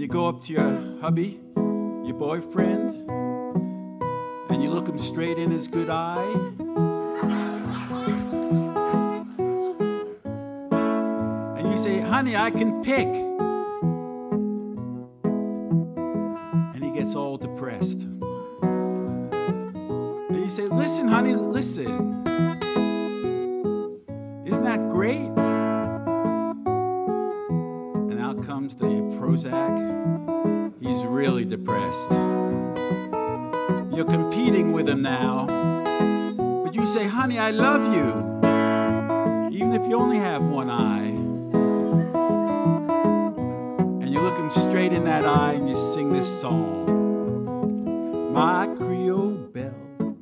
you go up to your hubby, your boyfriend, and you look him straight in his good eye. And you say, honey, I can pick. And he gets all depressed. And you say, listen, honey, listen. Isn't that great? Out comes the Prozac. He's really depressed. You're competing with him now. But you say, honey, I love you. Even if you only have one eye. And you look him straight in that eye and you sing this song. My Creole belle,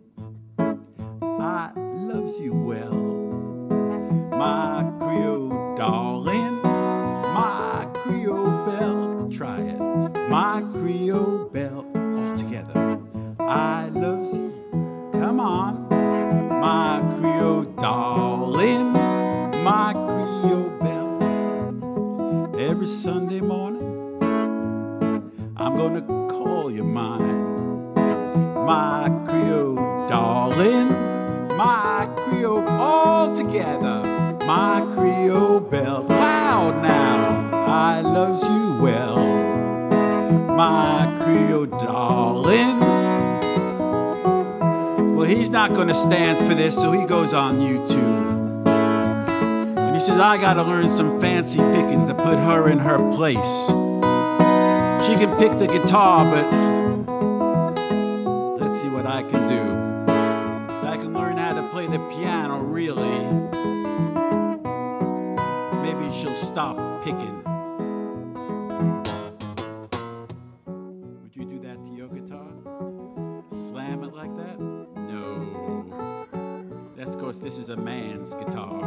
I loves you well. Sunday morning, I'm gonna call you mine. My Creole darling, my Creole all together. My Creole belle, loud now. I loves you well. My Creole darling. Well, he's not to stand for this, so he goes on YouTube. And he says, I got to learn some fancy picking to put her in her place. She can pick the guitar, but let's see what I can do. I can learn how to play the piano, really, maybe she'll stop picking. Because this is a man's guitar.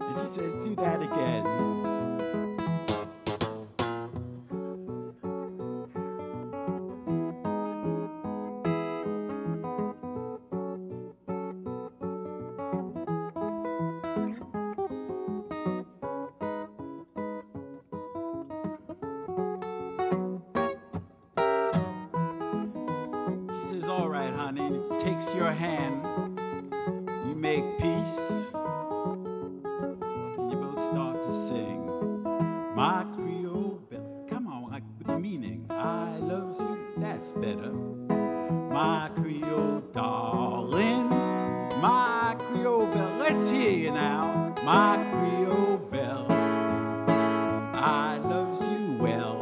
and she says, Do that again. Right, honey. And takes your hand. You make peace. And you both start to sing. My Creole belle. Come on, like with meaning. I loves you. That's better. My Creole darling. My Creole belle. Let's hear you now. My Creole belle. I loves you well.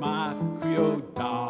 My Creole darling.